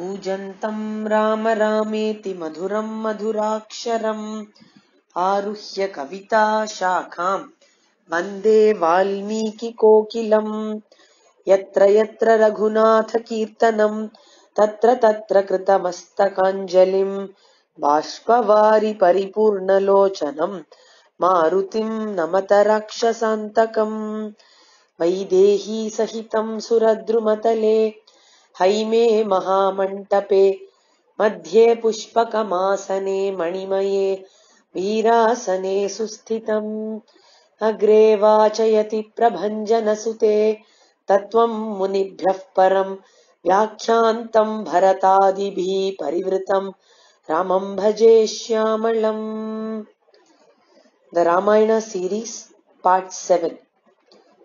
कूजन्तम् राम रामेति मधुरम् मधुराक्षरम्। आरुह्य कविता शाखाम्। वन्दे वाल्मीकिकोकिलम् यत्र यत्र रघुनाथकीर्तनम् तत्र तत्र कृतमस्तकाञ्जलिम्। बाष्पवारि परिपूर्णलोचनम्। मारुतिम् नमत राक्षसान्तकम्। वैदेही सहितम् सुरद्रुमतले हैमे महामण्टपे मध्ये पुष्पकमासने मणिमये वीरासने सुस्थितम् अग्रे वाचयति प्रभञ्जनसुते तत्त्वम् मुनिभ्यः परम् व्याख्यान्तम् भरतादिभिः परिवृतम् रामम् भजे श्यामलम्। The Ramayana series, part 7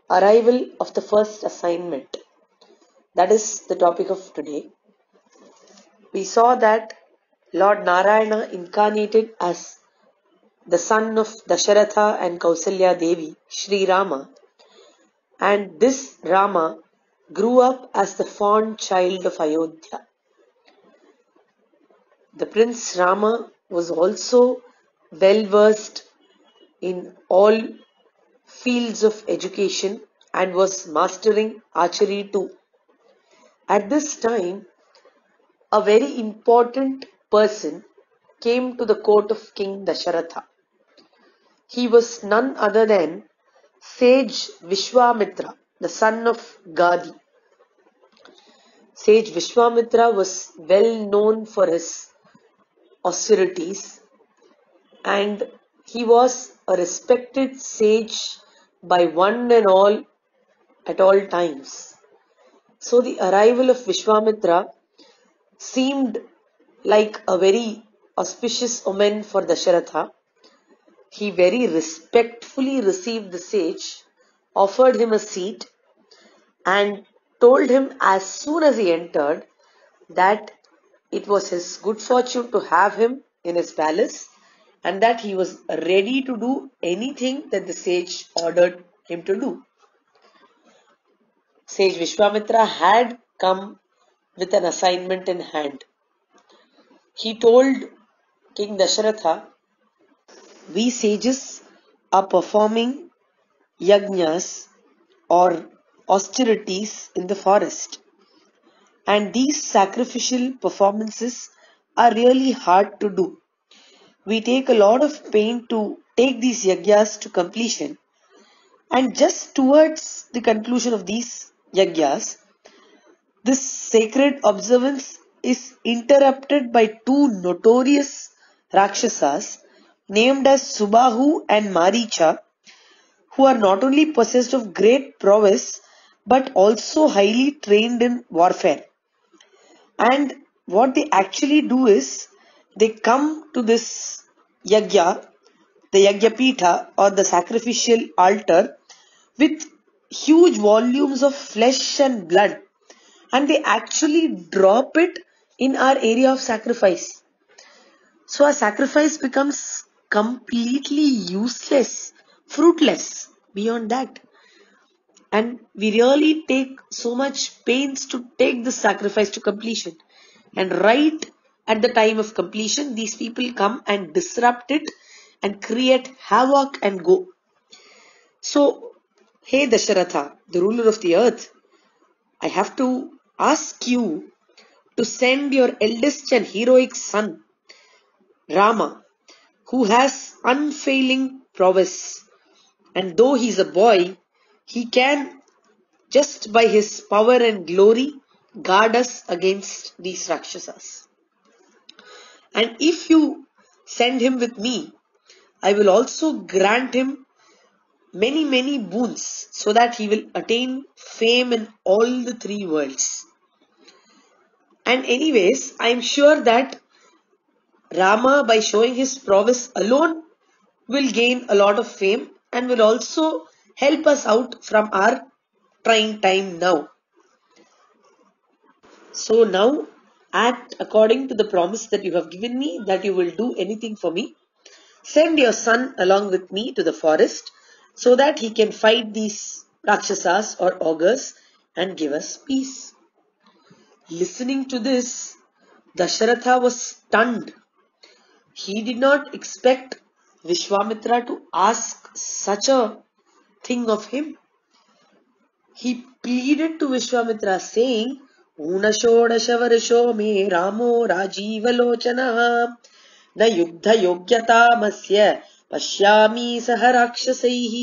Arrival of the first assignment. That is the topic of today. We saw that Lord Narayana incarnated as the son of Dasharatha and Kausalya Devi, Sri Rama, and this Rama grew up as the fond child of Ayodhya. The Prince Rama was also well versed in all fields of education and was mastering archery too. At this time, a very important person came to the court of King Dasharatha. He was none other than sage Vishwamitra, the son of Gadi. Sage Vishwamitra was well known for his austerities and he was a respected sage by one and all at all times. So the arrival of Vishwamitra seemed like a very auspicious omen for Dasharatha. He very respectfully received the sage, offered him a seat, and told him as soon as he entered that it was his good fortune to have him in his palace and that he was ready to do anything that the sage ordered him to do. Sage Vishwamitra had come with an assignment in hand. He told King Dasharatha, We sages are performing yajnas or austerities in the forest. And these sacrificial performances are really hard to do. We take a lot of pain to take these yajnas to completion. And just towards the conclusion of these yajnas, this sacred observance is interrupted by two notorious Rakshasas named as Subahu and Maricha, who are not only possessed of great prowess but also highly trained in warfare. And what they actually do is they come to this yagya, the yagyapita or the sacrificial altar with huge volumes of flesh and blood and they actually drop it in our area of sacrifice. So our sacrifice becomes completely useless, fruitless beyond that. And we really take so much pains to take the sacrifice to completion. And right at the time of completion, these people come and disrupt it and create havoc and go. So, hey Dasharatha, the ruler of the earth, I have to ask you to send your eldest and heroic son, Rama, who has unfailing prowess. And though he is a boy, he can, just by his power and glory, guard us against these Rakshasas. And if you send him with me, I will also grant him many, many boons so that he will attain fame in all the three worlds. And anyways, I am sure that Rama, by showing his prowess alone, will gain a lot of fame and will also help us out from our trying time now. So now act according to the promise that you have given me that you will do anything for me. Send your son along with me to the forest so that he can fight these Rakshasas or ogres and give us peace. Listening to this, Dasharatha was stunned. He did not expect Vishwamitra to ask such a thing of him. He pleaded to Vishwamitra saying, ऊनषोडशवर्षो मे रामो राजीवलोचनः न युद्धयोग्यतामस्य पश्यामि सह राक्षसैः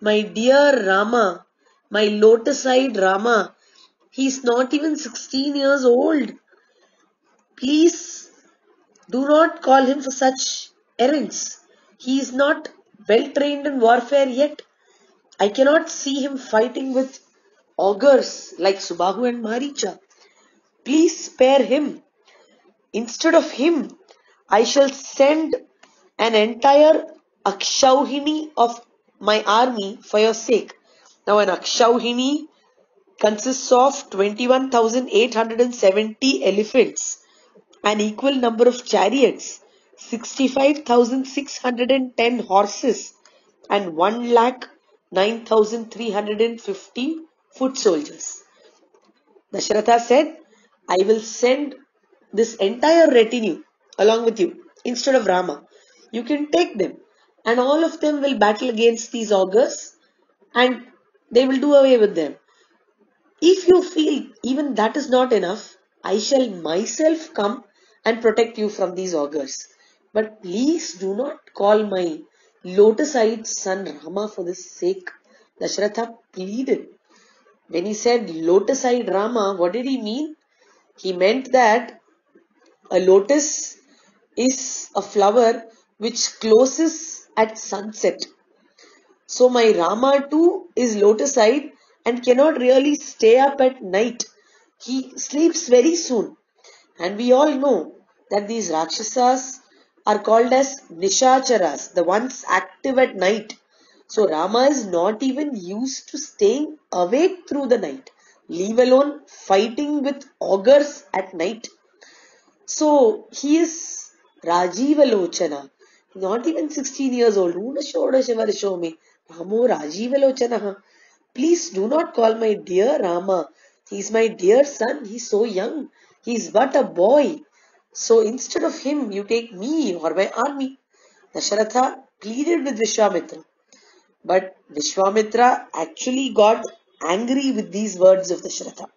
My dear Rama, my lotus-eyed Rama, he is not even 16 years old. Please do not call him for such errands. He is not well trained in warfare yet. I cannot see him fighting with ogres like Subahu and Maricha. Please spare him. Instead of him, I shall send an entire Akshauhini of my army for your sake. Now an Akshauhini consists of 21,870 elephants, an equal number of chariots, 65,610 horses and 1 lakh 9,350 foot soldiers. Dasharatha said, I will send this entire retinue along with you instead of Rama. You can take them and all of them will battle against these augurs and they will do away with them. If you feel even that is not enough, I shall myself come and protect you from these augurs. But please do not call my lotus-eyed son Rama for this sake. Dasharatha pleaded. When he said lotus-eyed Rama, what did he mean? He meant that a lotus is a flower which closes at sunset. So my Rama too is lotus-eyed and cannot really stay up at night. He sleeps very soon. And we all know that these Rakshasas are called as Nishacharas, the ones active at night. So Rama is not even used to staying awake through the night, leave alone fighting with ogres at night. So he is Rajiva Lochana, not even 16 years old. Show me. Ramo Rajiva Lochana. Please do not call my dear Rama. He is my dear son. He is so young. He is but a boy. So instead of him, you take me or my army. Dasharatha pleaded with Vishwamitra. But Vishwamitra actually got angry with these words of Dasharatha.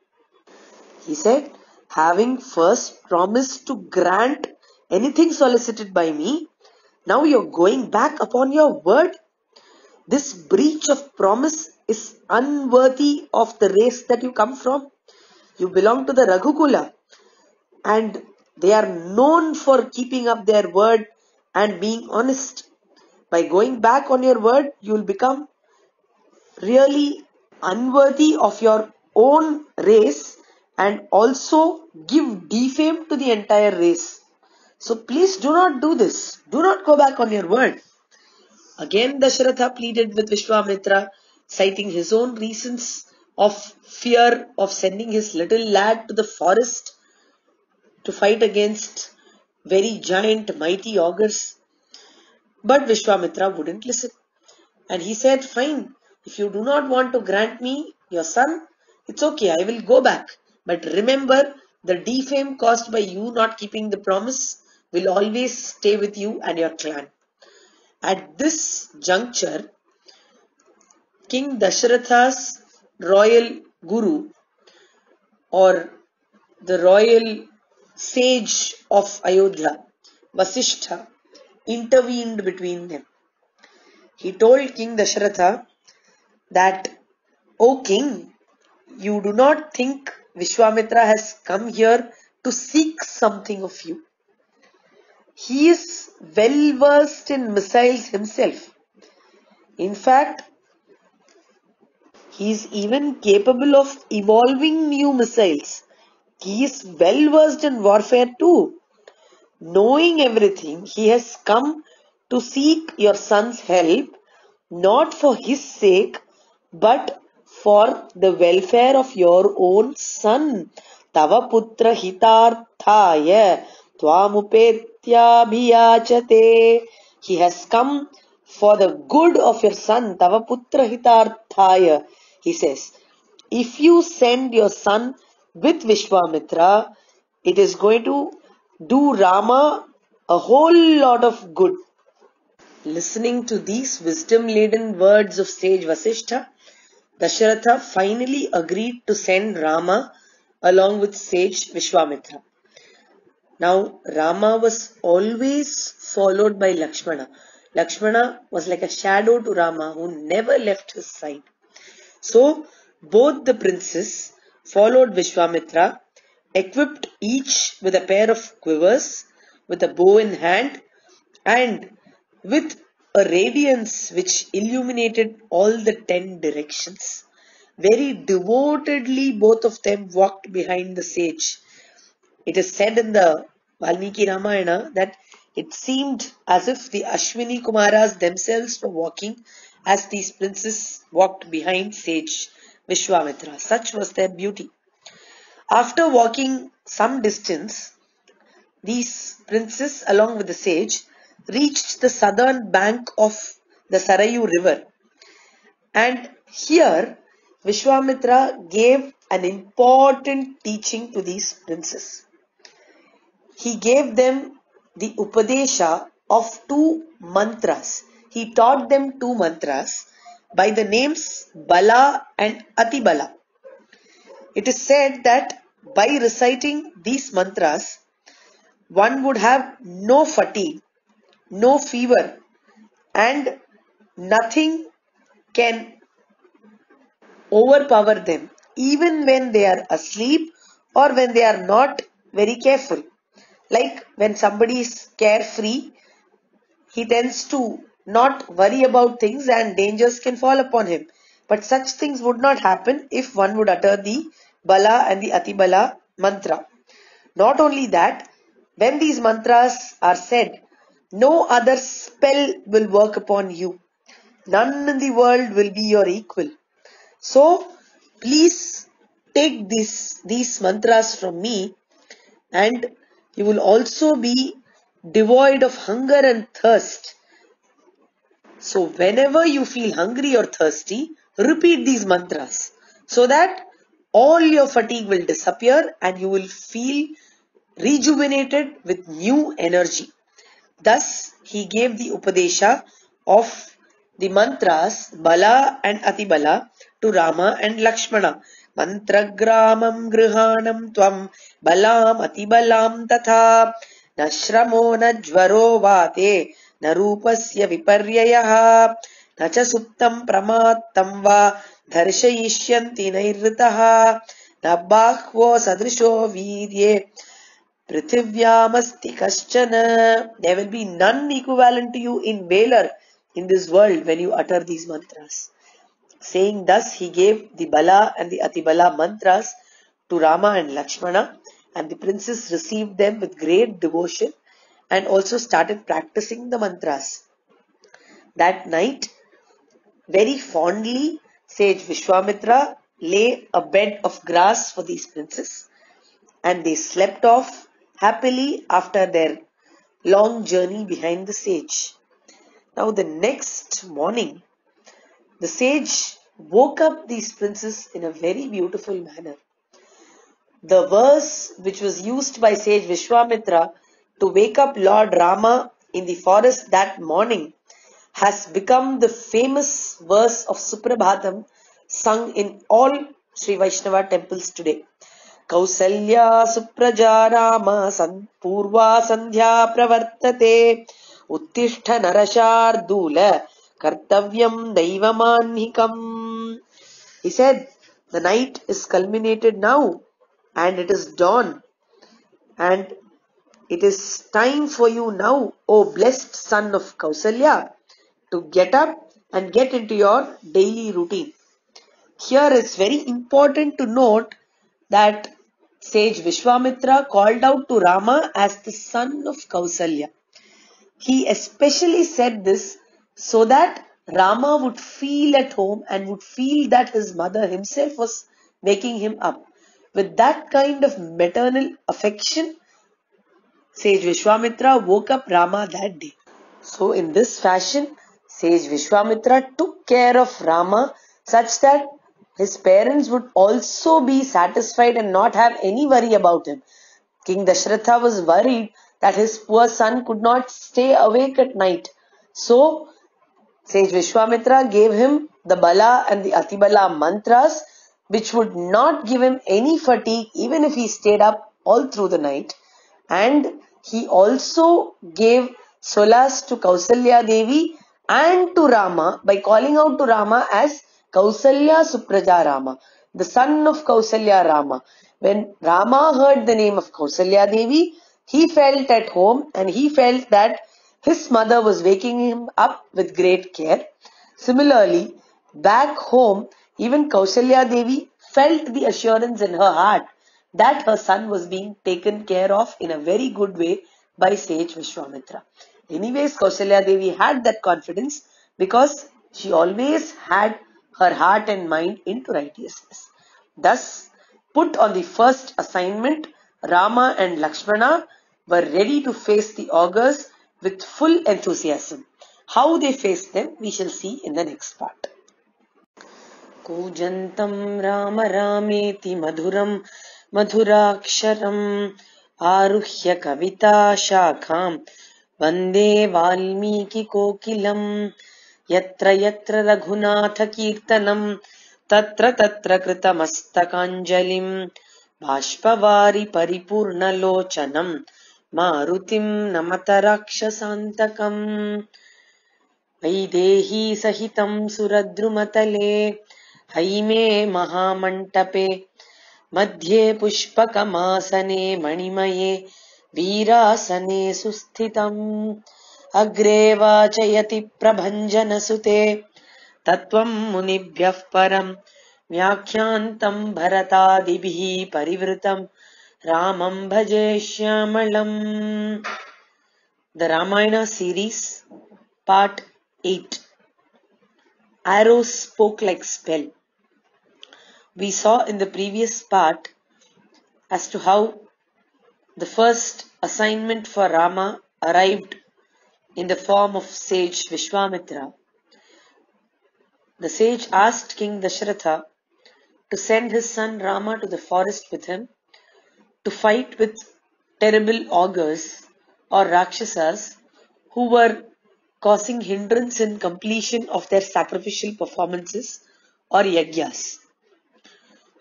He said, having first promised to grant anything solicited by me, now you're going back upon your word. This breach of promise is unworthy of the race that you come from. You belong to the Raghukula and they are known for keeping up their word and being honest. By going back on your word, you will become really unworthy of your own race and also give defame to the entire race. So please do not do this. Do not go back on your word. Again, Dasharatha pleaded with Vishwamitra, citing his own reasons of fear of sending his little lad to the forest to fight against very giant, mighty ogres. But Vishwamitra wouldn't listen. And he said, Fine, if you do not want to grant me your son, it's okay, I will go back. But remember, the defame caused by you not keeping the promise will always stay with you and your clan. At this juncture, King Dasharatha's royal guru or the royal sage of Ayodhya, Vasishtha, intervened between them. He told King Dasharatha that, O king, you do not think Vishwamitra has come here to seek something of you. He is well versed in missiles himself. In fact, he is even capable of evolving new missiles he is well versed in warfare too. Knowing everything, he has come to seek your son's help, not for his sake, but for the welfare of your own son. Tava putra hitarthaya He has come for the good of your son. Tava putra. He says, if you send your son with Vishwamitra, it is going to do Rama a whole lot of good. Listening to these wisdom laden words of sage Vasishtha, Dasharatha finally agreed to send Rama along with sage Vishwamitra. Now, Rama was always followed by Lakshmana. Lakshmana was like a shadow to Rama who never left his side. So, both the princes followed Vishwamitra, equipped each with a pair of quivers, with a bow in hand, and with a radiance which illuminated all the ten directions. Very devotedly, both of them walked behind the sage. It is said in the Valmiki Ramayana that it seemed as if the Ashwini Kumaras themselves were walking as these princes walked behind sage Vishwamitra. Such was their beauty. After walking some distance, these princes along with the sage reached the southern bank of the Sarayu river. And here Vishwamitra gave an important teaching to these princes. He gave them the Upadesha of two mantras. He taught them two mantras by the names Bala and Atibala. It is said that by reciting these mantras, one would have no fatigue, no fever, and nothing can overpower them, even when they are asleep or when they are not very careful. Like when somebody is carefree, he tends to not worry about things and dangers can fall upon him. But such things would not happen if one would utter the Bala and the Atibala mantra. Not only that, when these mantras are said, no other spell will work upon you. None in the world will be your equal. So, please take this, these mantras from me and you will also be devoid of hunger and thirst so whenever you feel hungry or thirsty, repeat these mantras so that all your fatigue will disappear and you will feel rejuvenated with new energy. Thus, he gave the Upadesha of the mantras Bala and Atibala to Rama and Lakshmana. Mantragramam grihanam tvam balam atibalam tatha nashramo najvaro vate न रूपस्य विपर्ययः। न च सुप्तम् प्रमात्तम् वा दर्शयिष्यन्ति नैरृतः न बाह्वो सदृशो वीर्ये पृथिव्यामस्ति कश्चन। You utter these mantras saying thus he gave the bala and the atibala mantras to rama and lakshmana and the princes received them with great devotion and also started practicing the mantras. That night, very fondly, sage Vishwamitra lay a bed of grass for these princes and they slept off happily after their long journey behind the sage. Now the next morning, the sage woke up these princes in a very beautiful manner. The verse which was used by sage Vishwamitra to wake up Lord Rama in the forest that morning has become the famous verse of Suprabhatam sung in all Sri Vaishnava temples today. Kausalya Supraja Rama Purva Sandhya Pravartate Uttishta Narashardula Kartavyam Daivamanhikam. He said, the night is culminated now and it is dawn and it is time for you now, O blessed son of Kausalya, to get up and get into your daily routine. Here it's very important to note that sage Vishwamitra called out to Rama as the son of Kausalya. He especially said this so that Rama would feel at home and would feel that his mother himself was waking him up. With that kind of maternal affection, Sage Vishwamitra woke up Rama that day. So in this fashion, Sage Vishwamitra took care of Rama such that his parents would also be satisfied and not have any worry about him. King Dashratha was worried that his poor son could not stay awake at night. So, sage Vishwamitra gave him the Bala and the Atibala mantras which would not give him any fatigue even if he stayed up all through the night. And he also gave solace to Kausalya Devi and to Rama by calling out to Rama as Kausalya Supraja Rama, the son of Kausalya Rama. When Rama heard the name of Kausalya Devi, he felt at home and he felt that his mother was waking him up with great care. Similarly, back home, even Kausalya Devi felt the assurance in her heart that her son was being taken care of in a very good way by sage Vishwamitra. Anyways, Kausalya Devi had that confidence because she always had her heart and mind into righteousness. Thus, put on the first assignment, Rama and Lakshmana were ready to face the augurs with full enthusiasm. How they faced them, we shall see in the next part. कूजन्तं Ram रामेति मधुरं मधुराक्षरम् आरुह्य कविता शाखां वंदे वाल्मीकिकोकिलम् यत्र यत्र रघुनाथकीर्तनं तत्र तत्र कृतमस्तकाञ्जलिम् बाष्पवारि परिपूर्णलोचनम् मारुतिं नमत राक्षसान्तकम् वैदेही सहितं सुरद्रुमतले हैमे महामण्टपे मध्ये पुष्पकमासने मणिमये वीरासने सुस्थितम्। अग्रे वाचयति प्रभञ्जनसुते तत्त्वं मुनिभ्यः परम् व्याख्यान्तम् भरतादिभिः परिवृतम् रामम् भजे श्यामलम् The Ramayana series, part 8 Arrows spoke like spell. We saw in the previous part as to how the first assignment for Rama arrived in the form of sage Vishwamitra. The sage asked King Dasharatha to send his son Rama to the forest with him to fight with terrible augurs or Rakshasas who were causing hindrance in completion of their sacrificial performances or yagyas.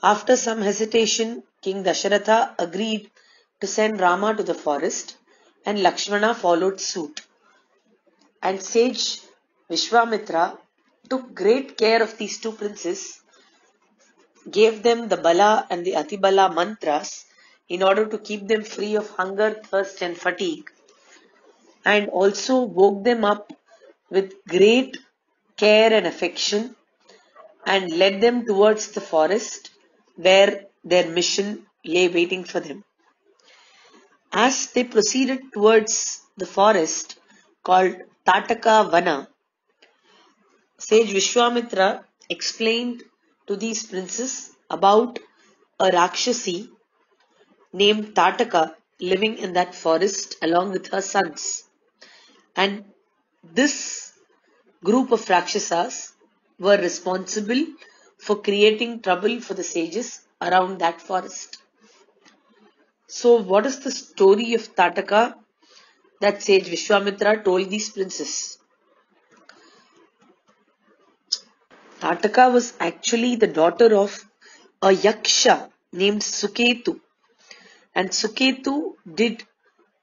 After some hesitation, King Dasharatha agreed to send Rama to the forest and Lakshmana followed suit. And sage Vishwamitra took great care of these two princes, gave them the Bala and the Atibala mantras in order to keep them free of hunger, thirst and fatigue and also woke them up with great care and affection and led them towards the forest where their mission lay waiting for them. As they proceeded towards the forest called Tataka Vana, sage Vishwamitra explained to these princes about a Rakshasi named Tataka living in that forest along with her sons. And this group of Rakshasas were responsible for creating trouble for the sages around that forest. So, what is the story of Tataka that sage Vishwamitra told these princes? Tataka was actually the daughter of a Yaksha named Suketu. And Suketu did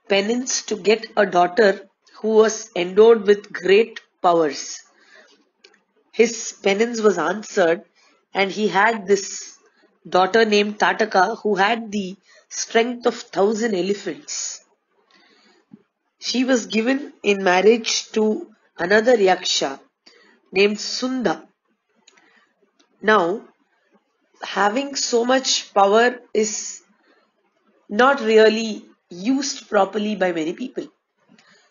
penance to get a daughter who was endowed with great powers. His penance was answered and he had this daughter named Tataka who had the strength of thousand elephants. She was given in marriage to another Yaksha named Sunda. Now, having so much power is not really used properly by many people.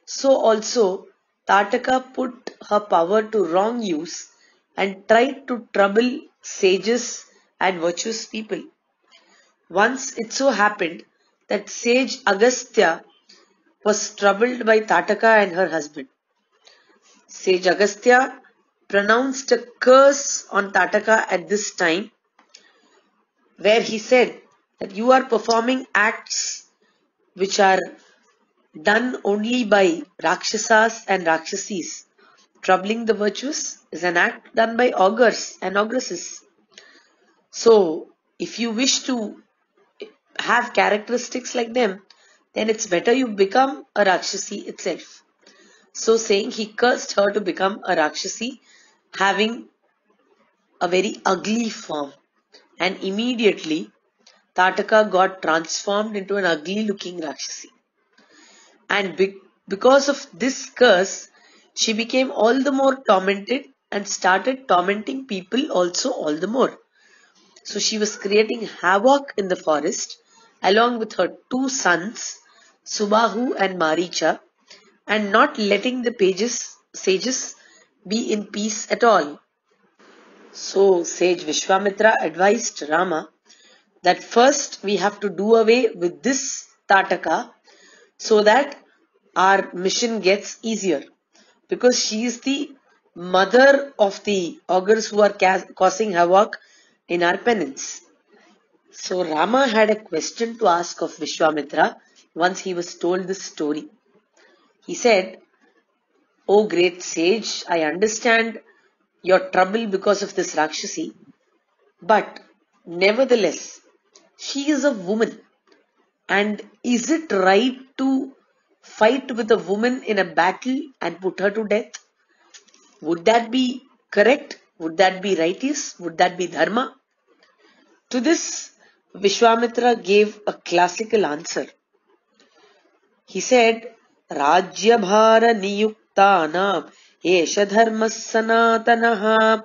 So also Tataka put her power to wrong use and tried to trouble sages and virtuous people. Once it so happened that sage Agastya was troubled by Tataka and her husband. Sage Agastya pronounced a curse on Tataka at this time where he said that you are performing acts which are done only by Rakshasas and Rakshasis, troubling the virtuous, is an act done by augurs and augresses. So, if you wish to have characteristics like them, then it's better you become a Rakshasi itself. So saying he cursed her to become a Rakshasi having a very ugly form and immediately Tataka got transformed into an ugly looking Rakshasi. And be because of this curse, she became all the more tormented and started tormenting people also all the more. So she was creating havoc in the forest along with her two sons, Subahu and Maricha, and not letting the pages, sages be in peace at all. So sage Vishwamitra advised Rama that first we have to do away with this Tataka so that our mission gets easier because she is the mother of the augurs who are causing havoc in our penance. So Rama had a question to ask of Vishwamitra once he was told this story. He said, O great sage, I understand your trouble because of this Rakshasi, but nevertheless, she is a woman. And is it right to fight with a woman in a battle and put her to death? Would that be correct? Would that be righteous? Would that be dharma? To this, Vishwamitra gave a classical answer. He said, Rajyabhara niyuktanam esha dharma sanatanaha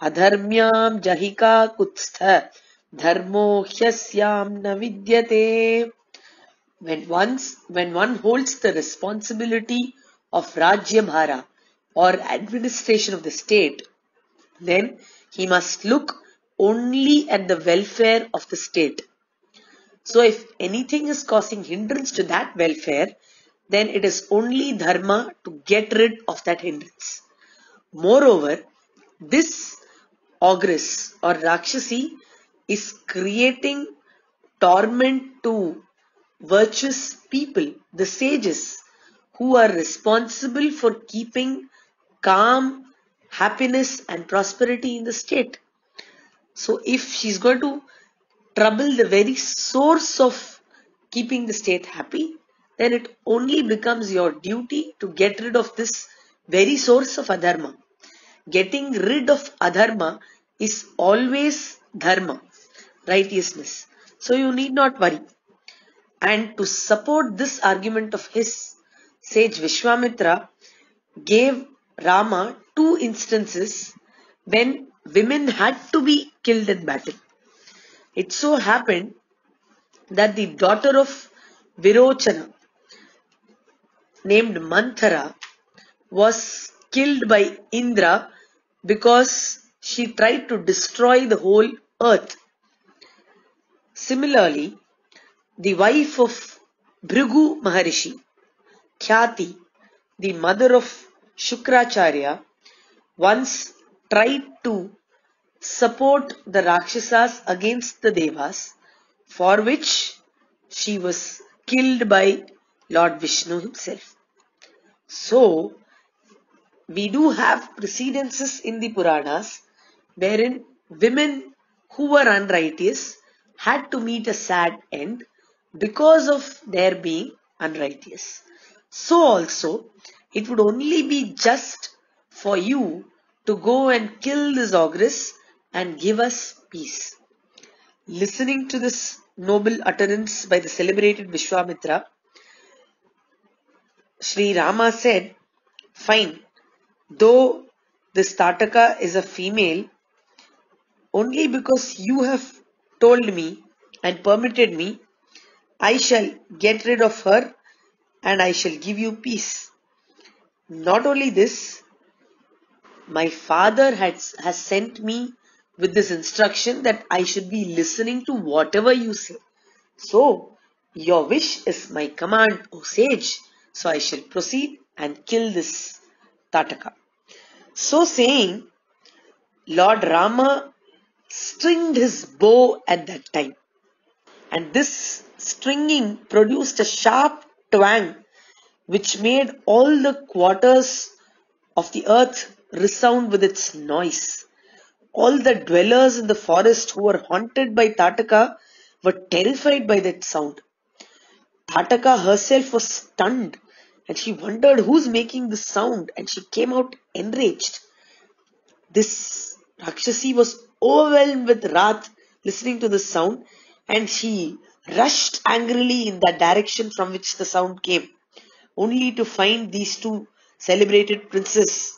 adharmyam jahika kutstha dharmo hyasyam navidyate. When once, when one holds the responsibility of Rajyabhara or administration of the state, then he must look only at the welfare of the state. So if anything is causing hindrance to that welfare, then it is only dharma to get rid of that hindrance. Moreover, this ogress or Rakshasi is creating torment to virtuous people, the sages, who are responsible for keeping calm, happiness and prosperity in the state. So if she's going to trouble the very source of keeping the state happy, then it only becomes your duty to get rid of this very source of adharma. Getting rid of adharma is always dharma, righteousness. So you need not worry. And to support this argument of his, sage Vishwamitra gave Rama two instances when women had to be killed in battle. It so happened that the daughter of Virochana, named Manthara, was killed by Indra because she tried to destroy the whole earth. Similarly, the wife of Bhrigu Maharishi, Khyati, the mother of Shukracharya, once tried to support the Rakshasas against the Devas, for which she was killed by Lord Vishnu himself. So, we do have precedences in the Puranas wherein women who were unrighteous had to meet a sad end because of their being unrighteous. So also, it would only be just for you to go and kill this ogress and give us peace. Listening to this noble utterance by the celebrated Vishwamitra, Sri Rama said, Fine, though this Tataka is a female, only because you have told me and permitted me, I shall get rid of her and I shall give you peace. Not only this, my father has, has sent me with this instruction that I should be listening to whatever you say. So, your wish is my command, O sage. So I shall proceed and kill this Tataka. So saying, Lord Rama stringed his bow at that time. And this stringing produced a sharp twang which made all the quarters of the earth resound with its noise. All the dwellers in the forest who were haunted by Tataka were terrified by that sound. Tataka herself was stunned and she wondered who's making this sound and she came out enraged. This Rakshasi was overwhelmed with wrath listening to the sound and she rushed angrily in that direction from which the sound came, only to find these two celebrated princes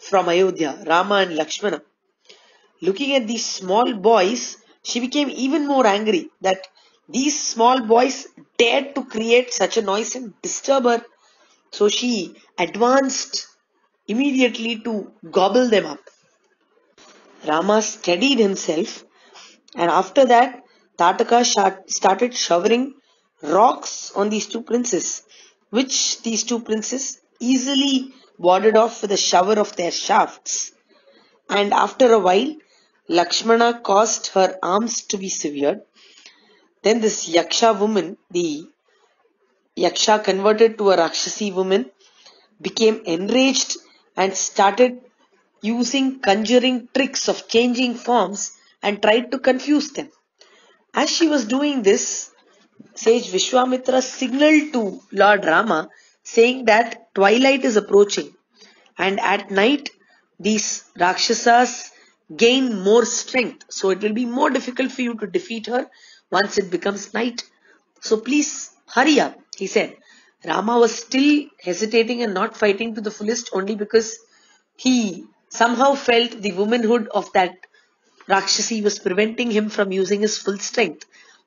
from Ayodhya, Rama and Lakshmana. Looking at these small boys, she became even more angry that these small boys dared to create such a noise and disturb her. So she advanced immediately to gobble them up. Rama steadied himself and after that Tataka started showering rocks on these two princes, which these two princes easily warded off with a shower of their shafts. And after a while, Lakshmana caused her arms to be severed. Then this Yaksha woman, the Yaksha converted to a Rakshasi woman, became enraged and started using conjuring tricks of changing forms and tried to confuse them. As she was doing this, sage Vishwamitra signaled to Lord Rama saying that twilight is approaching and at night these Rakshasas gain more strength. So it will be more difficult for you to defeat her once it becomes night. So please hurry up, he said. Rama was still hesitating and not fighting to the fullest only because he somehow felt the womanhood of that Rakshasi was preventing him from using his full strength.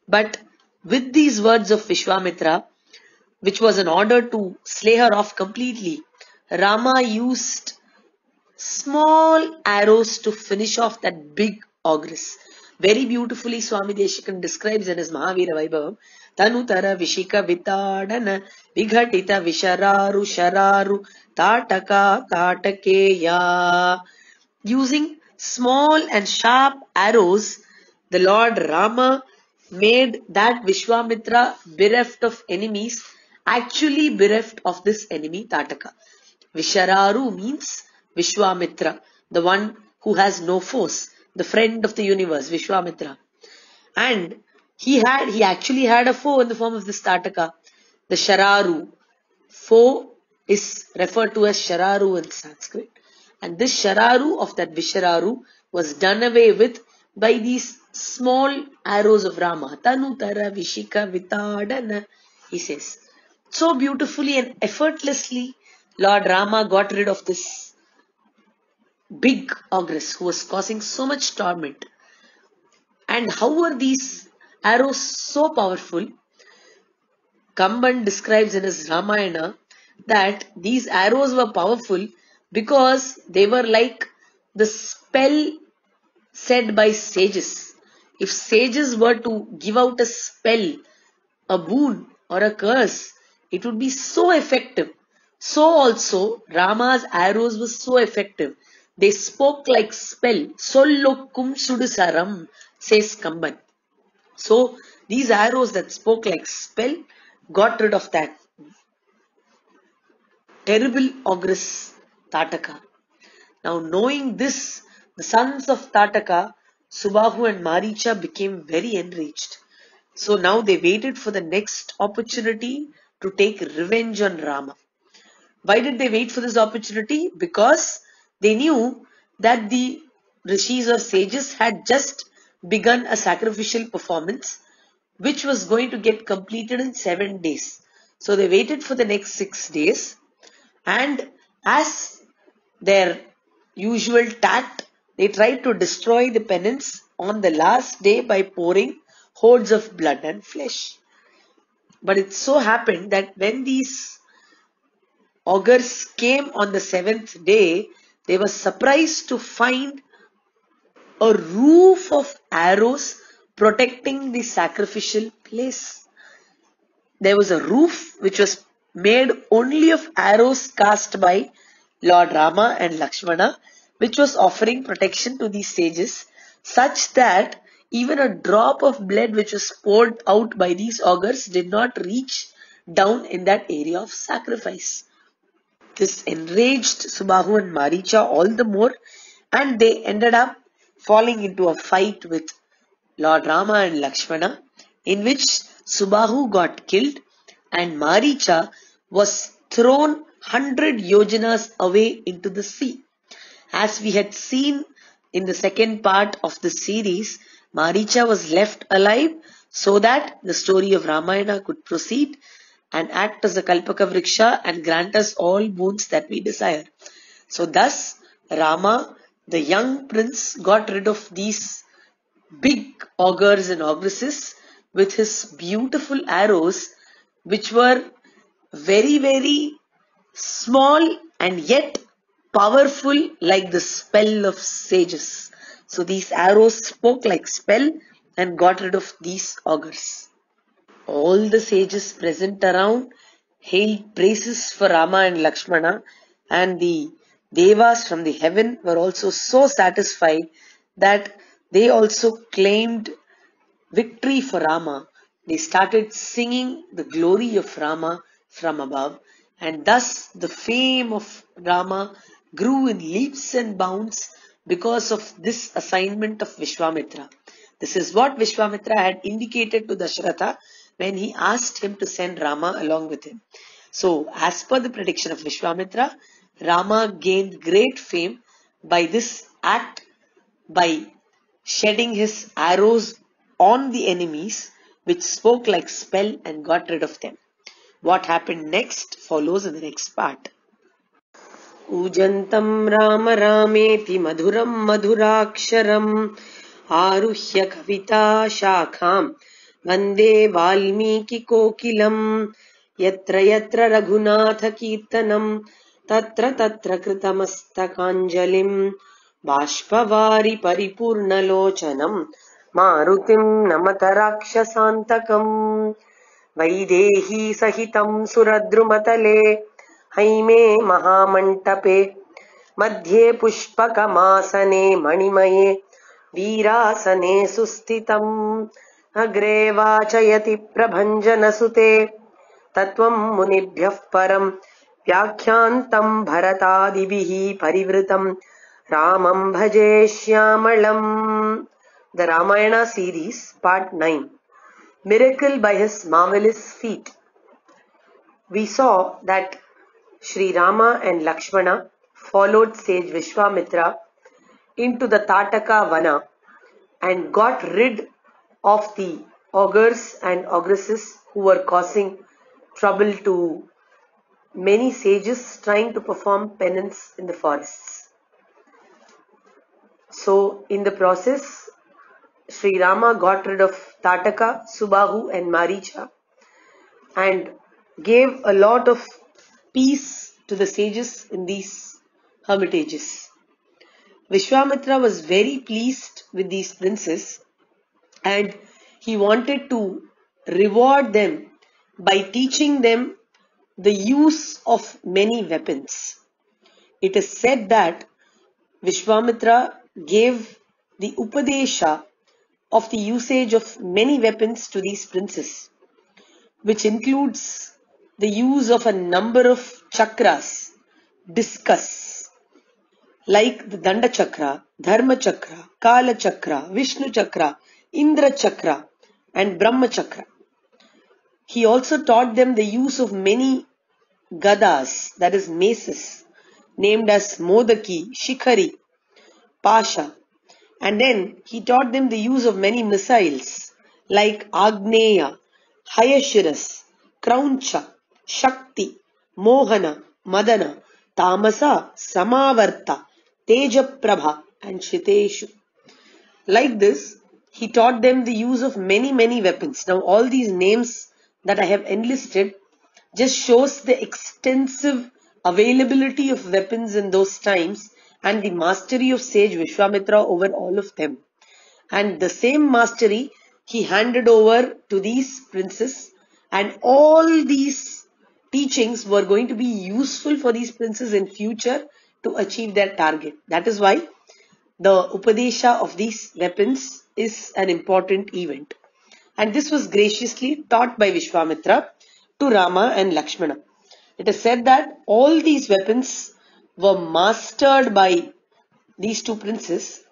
But with these words of Vishwamitra, which was an order to slay her off completely, Rama used small arrows to finish off that big ogress. Very beautifully Swami Deshikan describes in his Mahavira Vaibhavam, Vitadana Vighatita Vishararu Shararu Tataka Tatakeya using small and sharp arrows, the Lord Rama made that Vishwamitra bereft of enemies, actually bereft of this enemy Tataka. Vishararu means Vishwamitra, the one who has no foes, the friend of the universe, Vishwamitra. And he had, he actually had a foe in the form of this Tataka, the Shararu. Foe is referred to as Shararu in Sanskrit. And this Shararu of that Vishararu was done away with by these small arrows of Rama. Tanu Tara Vishika Vitadana, he says. So beautifully and effortlessly, Lord Rama got rid of this big ogress who was causing so much torment. And how were these arrows so powerful? Kamban describes in his Ramayana that these arrows were powerful because they were like the spell said by sages. If sages were to give out a spell, a boon or a curse, it would be so effective. So also Rama's arrows were so effective. They spoke like spell. Sollokum sudusaram, says Kamban. So these arrows that spoke like spell got rid of that terrible ogress Tataka. Now knowing this, the sons of Tataka, Subahu and Maricha became very enraged. So now they waited for the next opportunity to take revenge on Rama. Why did they wait for this opportunity? Because they knew that the rishis or sages had just begun a sacrificial performance which was going to get completed in seven days. So they waited for the next six days and as their usual tact, they tried to destroy the penance on the last day by pouring hordes of blood and flesh. But it so happened that when these augurs came on the seventh day, they were surprised to find a roof of arrows protecting the sacrificial place. There was a roof which was made only of arrows cast by Lord Rama and Lakshmana, which was offering protection to these sages, such that even a drop of blood which was poured out by these augurs did not reach down in that area of sacrifice. This enraged Subahu and Maricha all the more and they ended up falling into a fight with Lord Rama and Lakshmana in which Subahu got killed and Maricha was thrown 100 yojanas away into the sea. As we had seen in the second part of the series, Maricha was left alive so that the story of Ramayana could proceed and act as a Kalpaka Vriksha and grant us all boons that we desire. So thus Rama, the young prince, got rid of these big augurs and augresses with his beautiful arrows which were very very small and yet powerful like the spell of sages. So these arrows spoke like spell and got rid of these augurs. All the sages present around hailed praises for Rama and Lakshmana and the devas from the heaven were also so satisfied that they also claimed victory for Rama. They started singing the glory of Rama from above and thus the fame of Rama grew in leaps and bounds because of this assignment of Vishwamitra. This is what Vishwamitra had indicated to Dasharatha when he asked him to send Rama along with him. So, as per the prediction of Vishwamitra, Rama gained great fame by this act by shedding his arrows on the enemies which spoke like spell and got rid of them. What happened next follows in the next part. ऊजन्तं Ram रामेति मधुरं मधुराक्षरम् आरुह्य कविता शाखाम् वन्दे वाल्मीकिकोकिलम् यत्र यत्र रघुनाथकीर्तनम् तत्र तत्र कृतमस्तकाञ्जलिम् बाष्पवारि परिपूर्णलोचनम् मारुतिम् नमत राक्षसान्तकम् वैदेही सहितं सुरद्रुमतले हैमे महामण्टपे मध्ये पुष्पकमासने मणिमये वीरासने सुस्थितम् अग्रे वाचयति प्रभञ्जनसुते तत्त्वम् मुनिभ्यः परम् व्याख्यान्तम् भरतादिभिः परिवृतम्। रामम् भजे श्यामलम्। The Ramayana series part nine miracle by his marvellous feat we saw that Shriram and Lakshman followed sage Vishwamitra into the Tataka Vana and got rid of the ogres and ogresses who are causing trouble to many sages trying to perform penance in the forests. So in the process, Sri Rama got rid of Tataka, Subahu and Maricha and gave a lot of peace to the sages in these hermitages. Vishwamitra was very pleased with these princes and he wanted to reward them by teaching them the use of many weapons. It is said that Vishwamitra gave the Upadesha of the usage of many weapons to these princes, which includes the use of a number of chakras, discus, like the Danda Chakra, Dharma Chakra, Kala Chakra, Vishnu Chakra, Indra Chakra, and Brahma Chakra. He also taught them the use of many gadas, that is maces, named as Modaki, Shikhari, Pasha, and then he taught them the use of many missiles like Agneya, Hayashiras, Krauncha, Shakti, Mohana, Madana, Tamasa, Samavarta, Tejaprabha and Shiteshu. Like this, he taught them the use of many many weapons. Now all these names that I have enlisted just shows the extensive availability of weapons in those times and the mastery of sage Vishwamitra over all of them. And the same mastery he handed over to these princes and all these teachings were going to be useful for these princes in future to achieve their target. That is why the Upadesha of these weapons is an important event. And this was graciously taught by Vishwamitra to Rama and Lakshmana. It is said that all these weapons were mastered by these two princes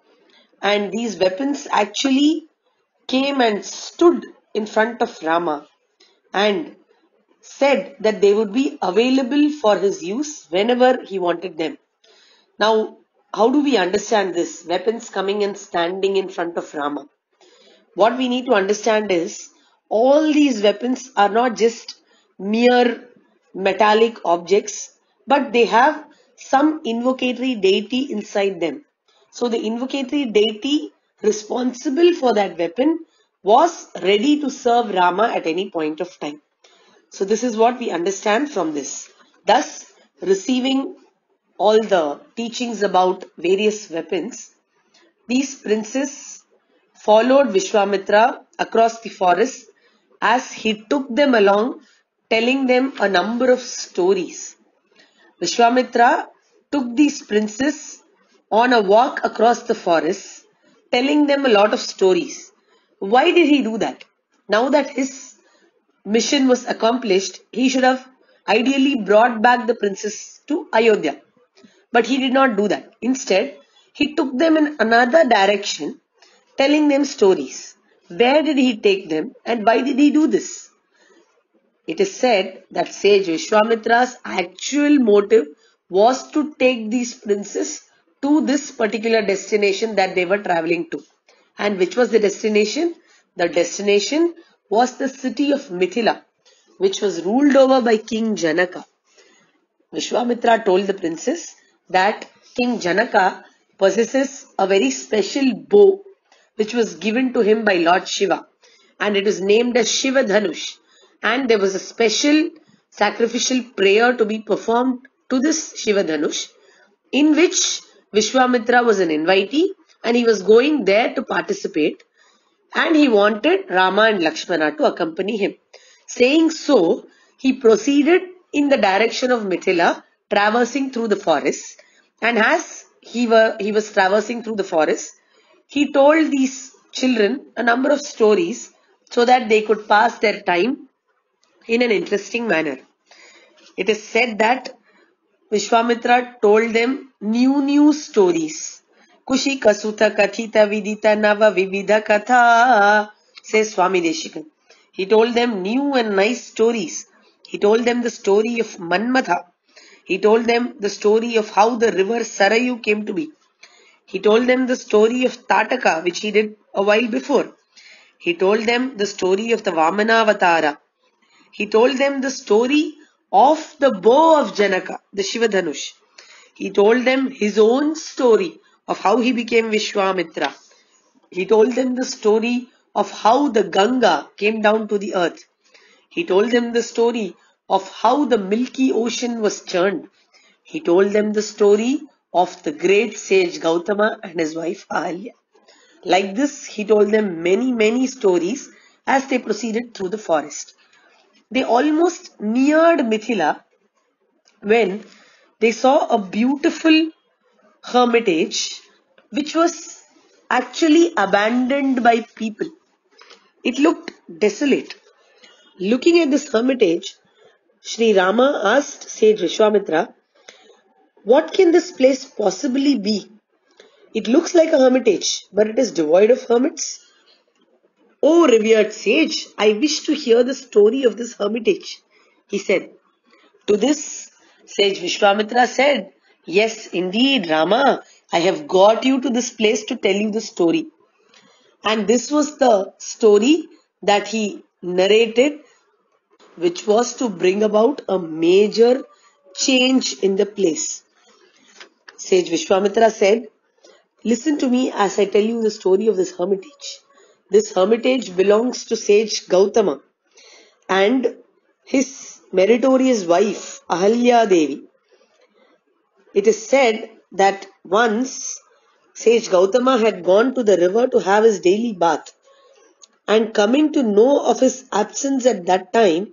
and these weapons actually came and stood in front of Rama and said that they would be available for his use whenever he wanted them. Now, how do we understand this? Weapons coming and standing in front of Rama. What we need to understand is all these weapons are not just mere metallic objects, but they have some invocatory deity inside them. So the invocatory deity responsible for that weapon was ready to serve Rama at any point of time. So this is what we understand from this. Thus, receiving all the teachings about various weapons, these princes followed Vishwamitra across the forest as he took them along telling them a number of stories. Vishwamitra took these princes on a walk across the forest telling them a lot of stories. Why did he do that? Now that his mission was accomplished, he should have ideally brought back the princes to Ayodhya. But he did not do that. Instead, he took them in another direction, telling them stories. Where did he take them and why did he do this? It is said that sage Vishwamitra's actual motive was to take these princes to this particular destination that they were traveling to. And which was the destination? The destination was the city of Mithila, which was ruled over by King Janaka. Vishwamitra told the princess that King Janaka possesses a very special bow which was given to him by Lord Shiva. And it was named as Shiva Dhanush and there was a special sacrificial prayer to be performed to this Shiva Dhanush in which Vishwamitra was an invitee and he was going there to participate. And he wanted Rama and Lakshmana to accompany him. Saying so, he proceeded in the direction of Mithila traversing through the forest. And as he, were, he was traversing through the forest, he told these children a number of stories so that they could pass their time in an interesting manner. It is said that Vishwamitra told them new new stories. Kushi Kasuta Kathita Vidita Nava Vividha Katha says Swami Deshikan. He told them new and nice stories. He told them the story of Manmatha. He told them the story of how the river Sarayu came to be. He told them the story of Tataka, which he did a while before. He told them the story of the Vamanavatara. He told them the story of the bow of Janaka, the Shivadhanush. He told them his own story of how he became Vishwamitra. He told them the story of how the Ganga came down to the earth. He told them the story of how the milky ocean was churned. He told them the story of the great sage Gautama and his wife Ahalya. Like this, he told them many, many stories as they proceeded through the forest. They almost neared Mithila when they saw a beautiful hermitage which was actually abandoned by people. It looked desolate. Looking at this hermitage, Sri Rama asked sage Vishwamitra, What can this place possibly be? It looks like a hermitage, but it is devoid of hermits. O revered sage, I wish to hear the story of this hermitage, he said. To this, sage Vishwamitra said, Yes, indeed, Rama, I have got you to this place to tell you the story. And this was the story that he narrated, which was to bring about a major change in the place. Sage Vishwamitra said, Listen to me as I tell you the story of this hermitage. This hermitage belongs to sage Gautama and his meritorious wife Ahalya Devi. It is said that once sage Gautama had gone to the river to have his daily bath and coming to know of his absence at that time,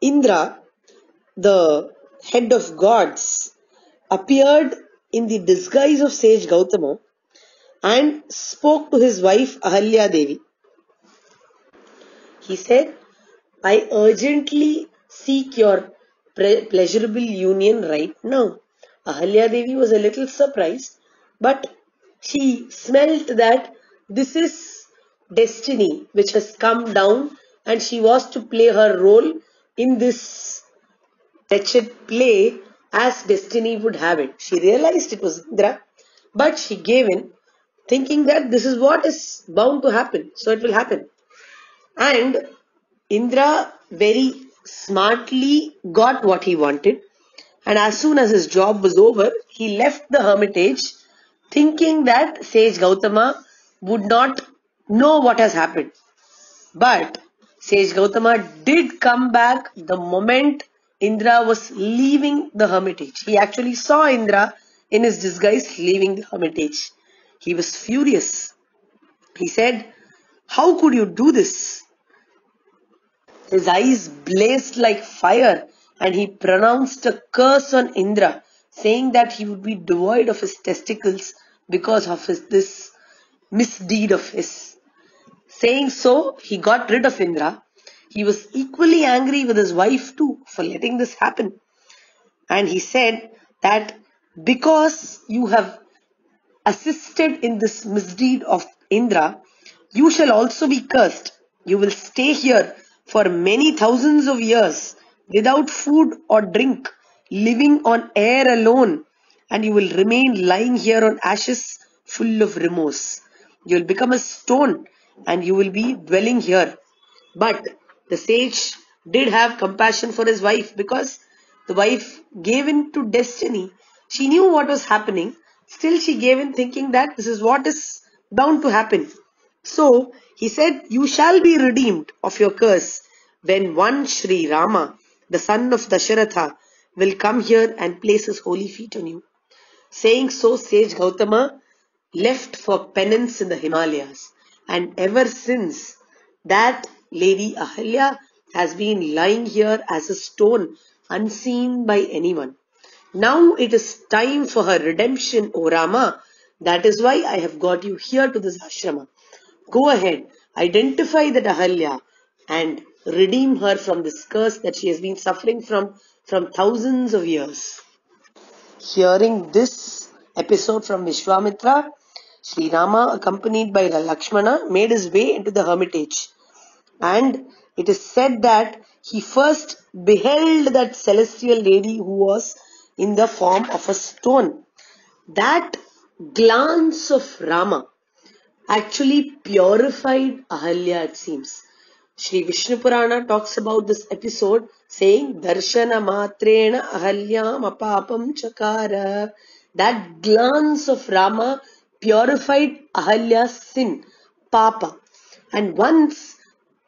Indra, the head of gods, appeared in the disguise of sage Gautama and spoke to his wife Ahalya Devi. He said, I urgently seek your pleasurable union right now. Ahalya Devi was a little surprised, but she smelt that this is destiny which has come down and she was to play her role in this wretched play as destiny would have it. She realized it was Indra, but she gave in, thinking that this is what is bound to happen, so it will happen. And Indra very smartly got what he wanted, and as soon as his job was over, he left the hermitage, thinking that sage Gautama would not know what has happened. But sage Gautama did come back the moment Indra was leaving the hermitage. He actually saw Indra in his disguise leaving the hermitage. He was furious. He said, How could you do this? His eyes blazed like fire and he pronounced a curse on Indra, saying that he would be devoid of his testicles because of his, this misdeed of his. Saying so, he got rid of Indra he was equally angry with his wife too for letting this happen. And he said that because you have assisted in this misdeed of Indra, you shall also be cursed. You will stay here for many thousands of years without food or drink, living on air alone, and you will remain lying here on ashes full of remorse. You will become a stone and you will be dwelling here. But the sage did have compassion for his wife because the wife gave in to destiny. She knew what was happening. Still, she gave in thinking that this is what is bound to happen. So, he said, You shall be redeemed of your curse when one Sri Rama, the son of Dasharatha, will come here and place his holy feet on you. Saying so, sage Gautama left for penance in the Himalayas. And ever since that Lady Ahalya has been lying here as a stone unseen by anyone. Now it is time for her redemption, O Rama. That is why I have got you here to this ashrama. Go ahead, identify that Ahalya and redeem her from this curse that she has been suffering from from thousands of years. Hearing this episode from Vishwamitra, Sri Rama, accompanied by Lakshmana, made his way into the hermitage and it is said that he first beheld that celestial lady who was in the form of a stone. That glance of Rama actually purified Ahalya it seems. Sri Vishnu Purana talks about this episode saying Darshana Matrena Ahalyam Apapam Chakara. That glance of Rama purified Ahalya's sin, Papa. And once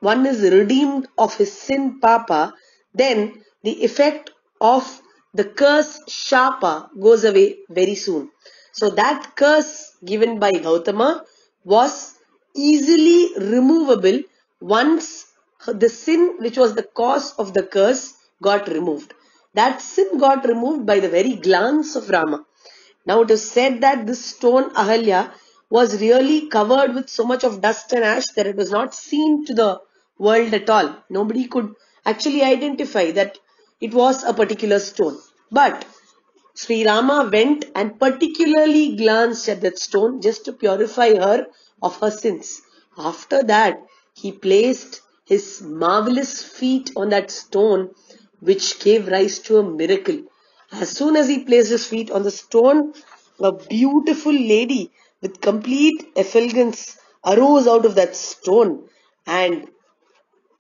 one is redeemed of his sin papa, then the effect of the curse shapa goes away very soon. So that curse given by Gautama was easily removable once the sin which was the cause of the curse got removed. That sin got removed by the very glance of Rama. Now it is said that this stone Ahalya was really covered with so much of dust and ash that it was not seen to the world at all. Nobody could actually identify that it was a particular stone. But Sri Rama went and particularly glanced at that stone just to purify her of her sins. After that, he placed his marvelous feet on that stone which gave rise to a miracle. As soon as he placed his feet on the stone, a beautiful lady with complete effulgence arose out of that stone and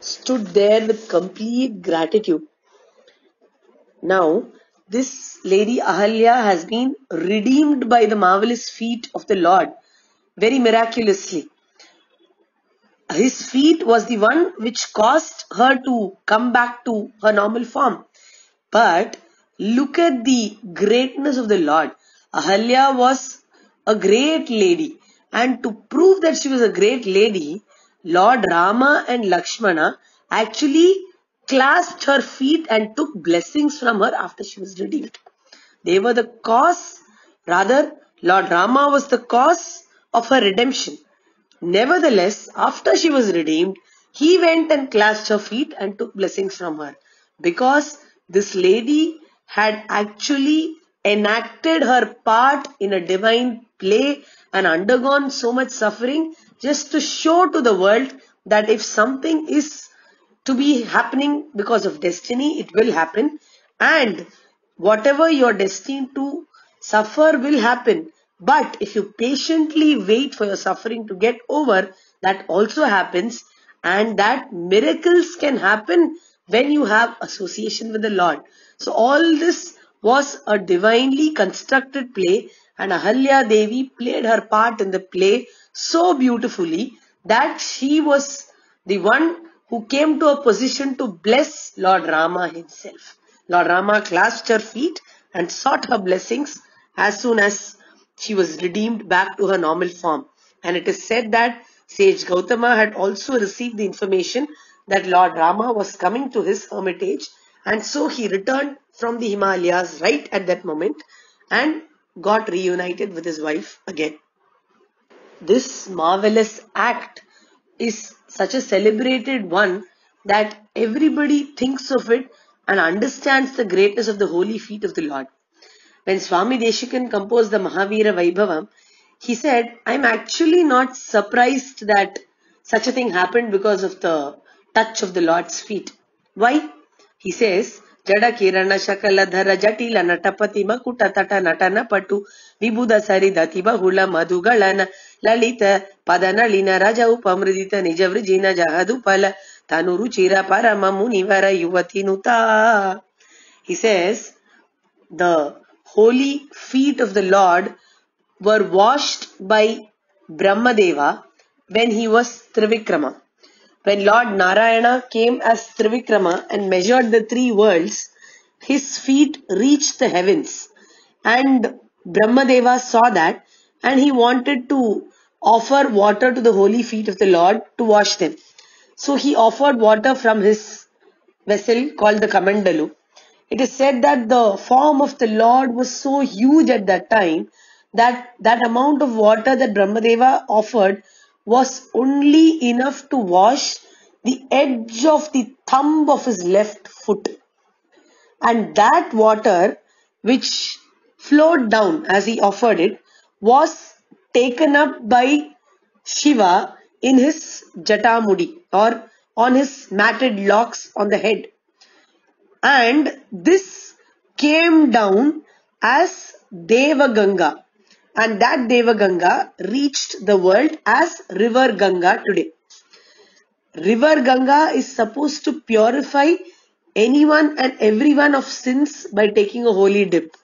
stood there with complete gratitude. Now, this lady Ahalya has been redeemed by the marvelous feet of the Lord very miraculously. His feet was the one which caused her to come back to her normal form. But look at the greatness of the Lord. Ahalya was a great lady. And to prove that she was a great lady, Lord Rama and Lakshmana actually clasped her feet and took blessings from her after she was redeemed. They were the cause, rather, Lord Rama was the cause of her redemption. Nevertheless, after she was redeemed, he went and clasped her feet and took blessings from her because this lady had actually enacted her part in a divine play and undergone so much suffering just to show to the world that if something is to be happening because of destiny, it will happen. And whatever you're destined to suffer will happen. But if you patiently wait for your suffering to get over, that also happens. And that miracles can happen when you have association with the Lord. So all this was a divinely constructed play and Ahalya Devi played her part in the play so beautifully that she was the one who came to a position to bless Lord Rama himself. Lord Rama clasped her feet and sought her blessings as soon as she was redeemed back to her normal form. And it is said that sage Gautama had also received the information that Lord Rama was coming to his hermitage and so he returned from the Himalayas right at that moment and got reunited with his wife again. This marvelous act is such a celebrated one that everybody thinks of it and understands the greatness of the holy feet of the Lord. When Swami Deshikan composed the Mahavira Vaibhavam, he said, I'm actually not surprised that such a thing happened because of the touch of the Lord's feet. Why? He says, ಜಡ ಕಿರಣ ಶಕಲ ಧರ ಜಟಿಲ ನಟಪತಿ ಮಕುಟ ತಟ ನಟನ ಪಟು ವಿಬುಧ ಸರಿದ ತಿಬಹುಳ ಮಧುಗಳನ ಲಲಿತ ಪದ ನಳಿನ ರಜ ಉಪಮೃದಿತ ನಿಜ ವೃಜಿನ ಜಹದು ಫಲ ತನು ರುಚಿರ ಪರಮ ಮುನಿವರ ಯುವತಿ ನುತಾ He says, the holy feet of the Lord were washed by Brahmadeva when he was Trivikrama. When Lord Narayana came as Trivikrama and measured the three worlds, his feet reached the heavens. And Brahmadeva saw that and he wanted to offer water to the holy feet of the Lord to wash them. So he offered water from his vessel called the Kamandalu. It is said that the form of the Lord was so huge at that time that that amount of water that Brahmadeva offered was only enough to wash the edge of the thumb of his left foot. And that water which flowed down as he offered it was taken up by Shiva in his Jatamudi or on his matted locks on the head. And this came down as Devaganga and that Devaganga reached the world as river Ganga today. River Ganga is supposed to purify anyone and everyone of sins by taking a holy dip.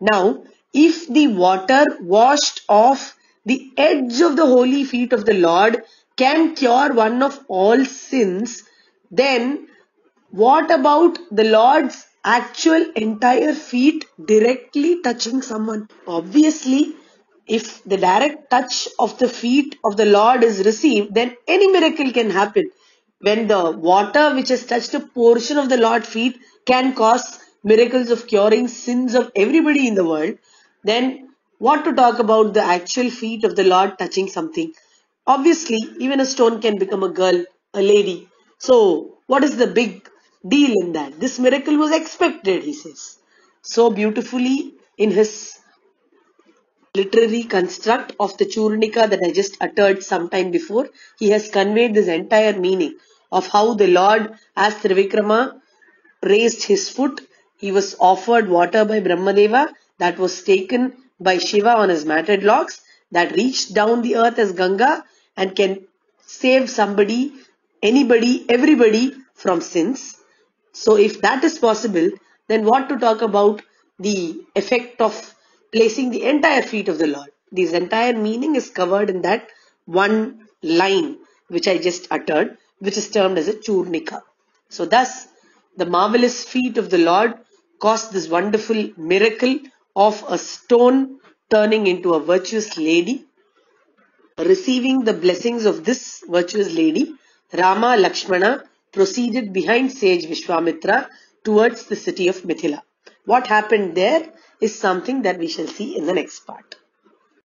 Now, if the water washed off the edge of the holy feet of the Lord can cure one of all sins, then what about the Lord's actual entire feet directly touching someone? Obviously, if the direct touch of the feet of the Lord is received, then any miracle can happen. When the water which has touched a portion of the Lord's feet can cause miracles of curing sins of everybody in the world, then what to talk about the actual feet of the Lord touching something? Obviously, even a stone can become a girl, a lady. So, what is the big deal in that? This miracle was expected, he says. So beautifully in his literary construct of the Churnika that I just uttered some time before, he has conveyed this entire meaning of how the Lord, as Trivikrama, raised his foot. He was offered water by Brahmadeva that was taken by Shiva on his matted locks that reached down the earth as Ganga and can save somebody, anybody, everybody from sins. So if that is possible, then what to talk about the effect of placing the entire feet of the Lord. This entire meaning is covered in that one line which I just uttered, which is termed as a churnika. So thus, the marvelous feet of the Lord caused this wonderful miracle of a stone turning into a virtuous lady. Receiving the blessings of this virtuous lady, Rama Lakshmana proceeded behind sage Vishwamitra towards the city of Mithila. What happened there is something that we shall see in the next part.